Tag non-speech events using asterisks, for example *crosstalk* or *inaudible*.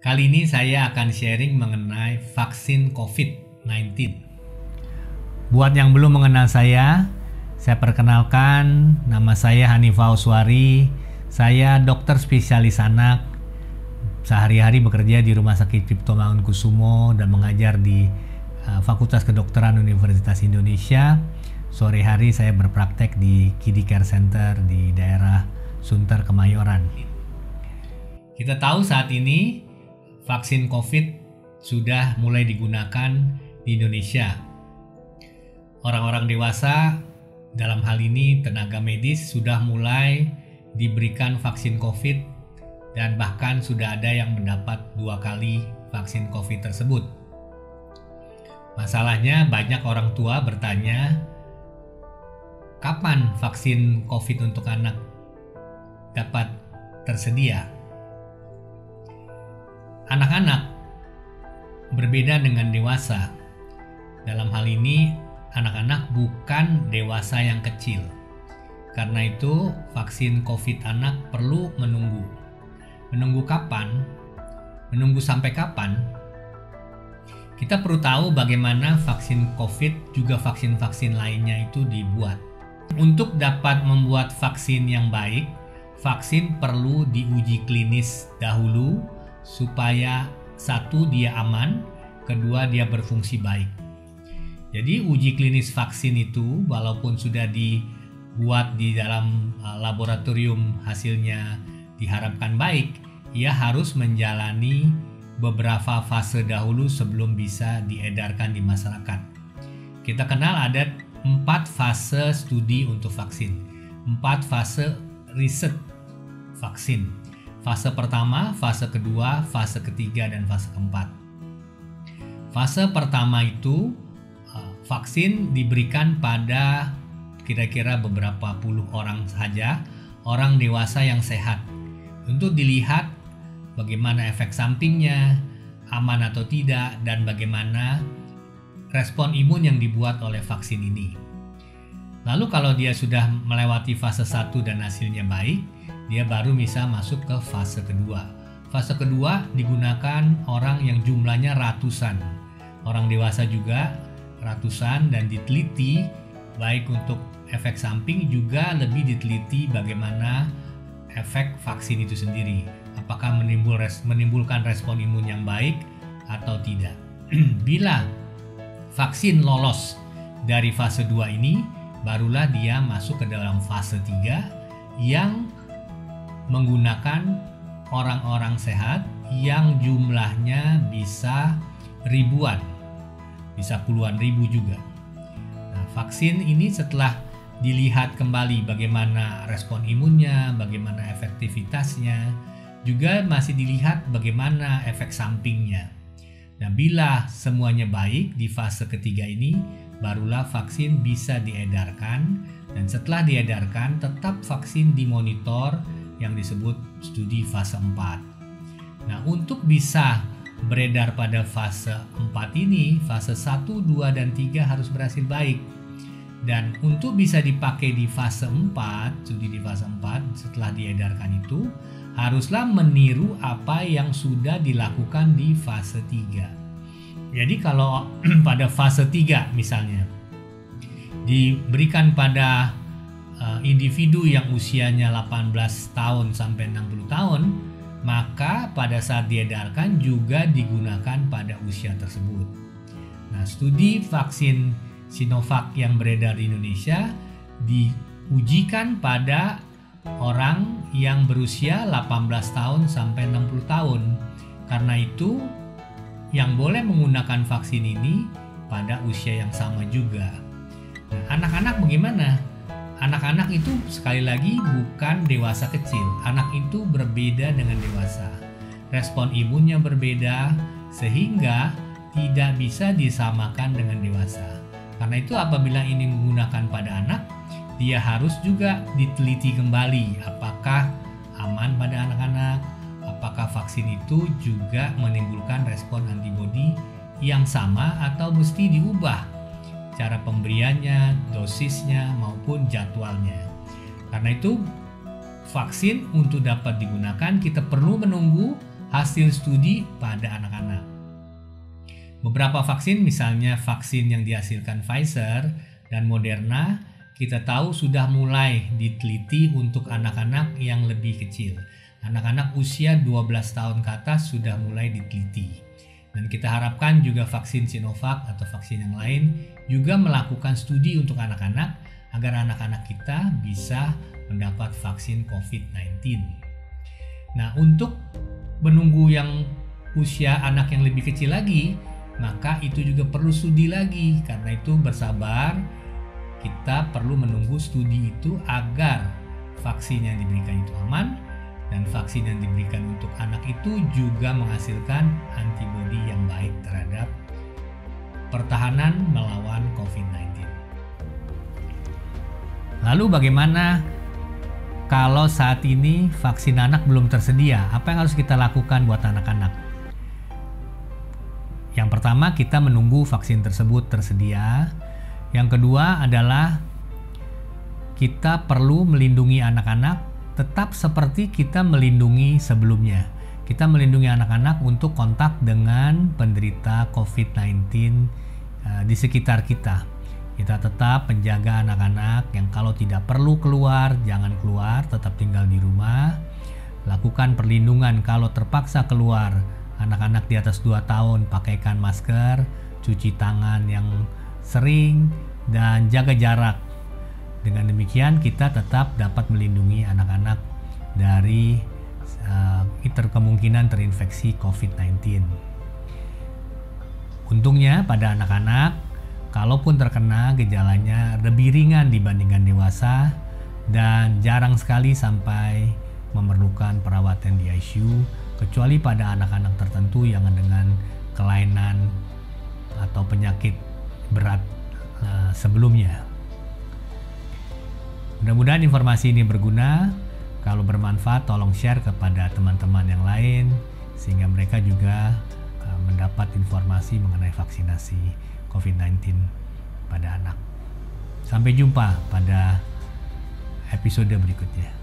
Kali ini saya akan sharing mengenai vaksin COVID-19. Buat yang belum mengenal saya, saya perkenalkan nama saya Hanifah Uswari. Saya dokter spesialis anak. Sehari-hari bekerja di Rumah Sakit Cipto Mangunkusumo dan mengajar di uh, Fakultas Kedokteran Universitas Indonesia. Sore hari saya berpraktek di Kidi Care Center di daerah Sunter Kemayoran. Kita tahu saat ini vaksin COVID sudah mulai digunakan di Indonesia. Orang-orang dewasa, dalam hal ini tenaga medis, sudah mulai diberikan vaksin COVID, dan bahkan sudah ada yang mendapat dua kali vaksin COVID tersebut. Masalahnya, banyak orang tua bertanya, kapan vaksin COVID untuk anak dapat tersedia? Anak-anak berbeda dengan dewasa. Dalam hal ini, anak-anak bukan dewasa yang kecil. Karena itu, vaksin COVID anak perlu menunggu. Menunggu kapan? Menunggu sampai kapan? Kita perlu tahu bagaimana vaksin COVID juga vaksin-vaksin lainnya itu dibuat. Untuk dapat membuat vaksin yang baik, vaksin perlu diuji klinis dahulu supaya satu dia aman, kedua dia berfungsi baik. Jadi uji klinis vaksin itu walaupun sudah dibuat di dalam uh, laboratorium hasilnya diharapkan baik, ia harus menjalani beberapa fase dahulu sebelum bisa diedarkan di masyarakat. Kita kenal ada empat fase studi untuk vaksin, empat fase riset vaksin. Fase pertama, fase kedua, fase ketiga, dan fase keempat. Fase pertama itu eh, vaksin diberikan pada kira-kira beberapa puluh orang saja, orang dewasa yang sehat, untuk dilihat bagaimana efek sampingnya, aman atau tidak, dan bagaimana respon imun yang dibuat oleh vaksin ini. Lalu kalau dia sudah melewati fase 1 dan hasilnya baik, dia baru bisa masuk ke fase kedua. Fase kedua digunakan orang yang jumlahnya ratusan. Orang dewasa juga ratusan dan diteliti baik untuk efek samping juga lebih diteliti bagaimana efek vaksin itu sendiri. Apakah menimbul res, menimbulkan respon imun yang baik atau tidak. *clears throat* Bila vaksin lolos dari fase 2 ini, barulah dia masuk ke dalam fase 3 yang menggunakan orang-orang sehat yang jumlahnya bisa ribuan, bisa puluhan ribu juga. Nah, vaksin ini setelah dilihat kembali bagaimana respon imunnya, bagaimana efektivitasnya, juga masih dilihat bagaimana efek sampingnya. Nah, bila semuanya baik di fase ketiga ini, barulah vaksin bisa diedarkan dan setelah diedarkan tetap vaksin dimonitor yang disebut studi fase 4. Nah, untuk bisa beredar pada fase 4 ini, fase 1, 2, dan 3 harus berhasil baik. Dan untuk bisa dipakai di fase 4, studi di fase 4 setelah diedarkan itu, haruslah meniru apa yang sudah dilakukan di fase 3. Jadi kalau *clears throat* pada fase 3 misalnya, diberikan pada uh, individu yang usianya 18 tahun sampai 60 tahun, maka pada saat diedarkan juga digunakan pada usia tersebut. Nah, studi vaksin Sinovac yang beredar di Indonesia diujikan pada orang yang berusia 18 tahun sampai 60 tahun. Karena itu yang boleh menggunakan vaksin ini pada usia yang sama juga. Nah, anak-anak bagaimana? Anak-anak itu sekali lagi bukan dewasa kecil. Anak itu berbeda dengan dewasa. Respon imunnya berbeda sehingga tidak bisa disamakan dengan dewasa. Karena itu apabila ini menggunakan pada anak, dia harus juga diteliti kembali apakah aman pada anak-anak, apakah vaksin itu juga menimbulkan respon antibodi yang sama atau mesti diubah cara pemberiannya, dosisnya, maupun jadwalnya. Karena itu, vaksin untuk dapat digunakan kita perlu menunggu hasil studi pada anak-anak. Beberapa vaksin, misalnya vaksin yang dihasilkan Pfizer dan Moderna, kita tahu sudah mulai diteliti untuk anak-anak yang lebih kecil. Anak-anak usia 12 tahun ke atas sudah mulai diteliti. Dan kita harapkan juga vaksin Sinovac atau vaksin yang lain juga melakukan studi untuk anak-anak agar anak-anak kita bisa mendapat vaksin COVID-19. Nah, untuk menunggu yang usia anak yang lebih kecil lagi, maka itu juga perlu studi lagi. Karena itu bersabar, kita perlu menunggu studi itu agar vaksin yang diberikan itu aman dan vaksin yang diberikan untuk anak itu juga menghasilkan antibodi yang baik terhadap pertahanan melawan COVID-19. Lalu bagaimana kalau saat ini vaksin anak belum tersedia? Apa yang harus kita lakukan buat anak-anak? Yang pertama, kita menunggu vaksin tersebut tersedia. Yang kedua adalah kita perlu melindungi anak-anak tetap seperti kita melindungi sebelumnya. Kita melindungi anak-anak untuk kontak dengan penderita COVID-19 uh, di sekitar kita. Kita tetap menjaga anak-anak yang kalau tidak perlu keluar, jangan keluar, tetap tinggal di rumah. Lakukan perlindungan kalau terpaksa keluar. Anak-anak di atas 2 tahun pakaikan masker, cuci tangan yang sering, dan jaga jarak dengan demikian kita tetap dapat melindungi anak-anak dari uh, kemungkinan terinfeksi COVID-19. Untungnya pada anak-anak, kalaupun terkena gejalanya lebih ringan dibandingkan dewasa dan jarang sekali sampai memerlukan perawatan di ICU kecuali pada anak-anak tertentu yang dengan kelainan atau penyakit berat uh, sebelumnya. Mudah-mudahan informasi ini berguna. Kalau bermanfaat, tolong share kepada teman-teman yang lain sehingga mereka juga uh, mendapat informasi mengenai vaksinasi COVID-19 pada anak. Sampai jumpa pada episode berikutnya.